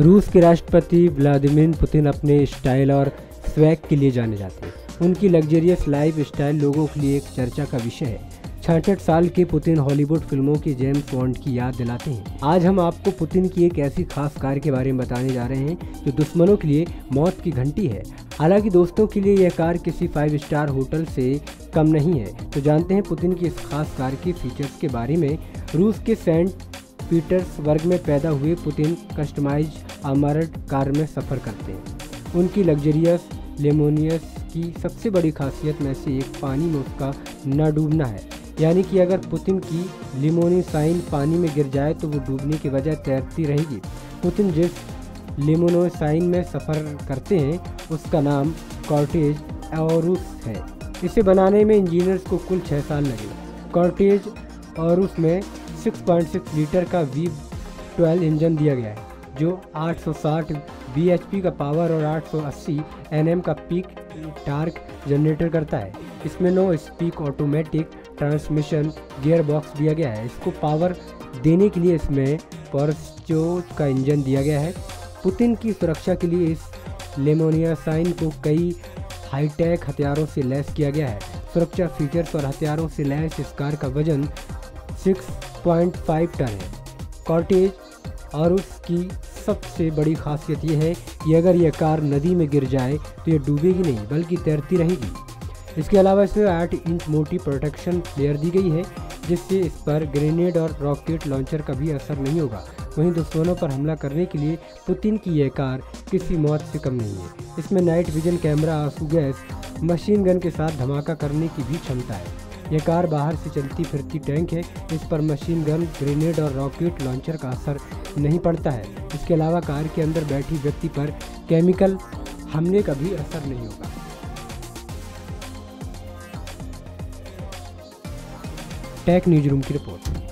रूस के राष्ट्रपति व्लादिमीर पुतिन अपने स्टाइल और स्वैग के लिए जाने जाते हैं। उनकी लग्जरियस लाइफ स्टाइल लोगों के लिए एक चर्चा का विषय है। छाछठ साल के पुतिन हॉलीवुड फ़िल्मों की जेम्स बॉन्ड की याद दिलाते हैं। आज हम आपको पुतिन की एक ऐसी खास कार के बारे में बताने जा रहे हैं, जो दुश्मनों के लिए मौत की घंटी है। हालाँकि दोस्तों के लिए यह कार किसी फाइव स्टार होटल से कम नहीं है। तो जानते हैं पुतिन की इस खास कार के फीचर्स के बारे में। रूस के सेंट पीटर्सबर्ग में पैदा हुए पुतिन कस्टमाइज अमर्ड कार में सफ़र करते हैं। उनकी लग्जरियस लेमोनियस की सबसे बड़ी खासियत में से एक पानी में उसका न डूबना है। यानी कि अगर पुतिन की लिमोनिसाइन पानी में गिर जाए तो वो डूबने की वजह तैरती रहेगी। पुतिन जिस लिमोनोसाइन में सफ़र करते हैं, उसका नाम कॉर्टेज और है। इसे बनाने में इंजीनियर्स को कुल छः साल लगे। कॉर्टेज और उसमें 6.6 लीटर का वी ट्वेल्व इंजन दिया गया है, जो 860 bhp का पावर और 880 nm का पीक टार्क जनरेटर करता है। इसमें नो स्पीक ऑटोमेटिक ट्रांसमिशन गियर बॉक्स दिया गया है। इसको पावर देने के लिए इसमें पॉर्चो का इंजन दिया गया है। पुतिन की सुरक्षा के लिए इस लेमोनिया साइन को कई हाईटेक हथियारों से लैस किया गया है। सुरक्षा फीचर्स और हथियारों से लैस इस कार का वज़न 6.5 टन है। कॉटेज और उसकी सबसे बड़ी खासियत यह है कि अगर यह कार नदी में गिर जाए तो यह डूबेगी नहीं, बल्कि तैरती रहेगी। इसके अलावा इसमें आठ इंच मोटी प्रोटेक्शन लेयर दी गई है, जिससे इस पर ग्रेनेड और रॉकेट लॉन्चर का भी असर नहीं होगा। वहीं दुश्मनों पर हमला करने के लिए पुतिन की यह कार किसी मौत से कम नहीं है। इसमें नाइट विजन कैमरा आँसू गैस मशीन गन के साथ धमाका करने की भी क्षमता है। यह कार बाहर से चलती फिरती टैंक है। इस पर मशीन गन, ग्रेनेड और रॉकेट लॉन्चर का असर नहीं पड़ता है। इसके अलावा कार के अंदर बैठी व्यक्ति पर केमिकल हमले का भी असर नहीं होगा। टेक न्यूज़ रूम की रिपोर्ट।